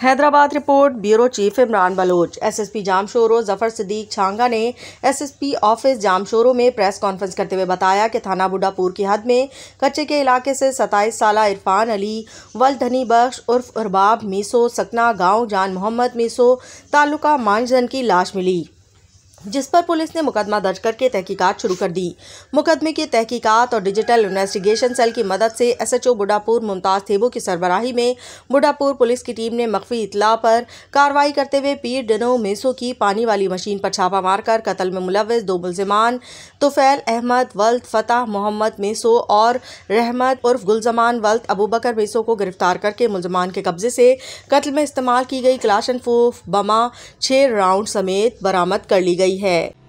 Hyderabad report, bureau chief Imran Baloch. SSP Jamshoro Zafar Siddique Changa ने SSP office Jamshoro में press conference करते हुए बताया कि थाना बुडापुर की हद में कच्चे के इलाके से सताईस साल इरफान अली वल धनी बख्श उर्फ़ अरबाब मीसो, सकना गाँव जान मोहम्मद, मीसो ताल्लुका मानजन की लाश मिली। जिस पर पुलिस ने मुकदमा दर्ज करके तहकीकात शुरू कर दी। मुकदमे की तहकीकात और डिजिटल इन्वेस्टिगेशन सेल की मदद से एसएचओ बुडापुर मुमताज़ थेबो की सरबराही में बुडापुर पुलिस की टीम ने मख्फी इतला पर कार्रवाई करते हुए पीर डिनो मेसो की पानी वाली मशीन पर छापा मारकर कत्ल में मुलविस दो मुलजमान तुफैल अहमद वल्द फतह मोहम्मद मेसो और रहमत उर्फ़ गुलजमान वल्द अबूबकर मेसो को गिरफ़्तार करके मुलजमान के कब्जे से कत्ल में इस्तेमाल की गई क्लाशन फूफ बमा छः राउंड समेत बरामद कर ली गई। गई है।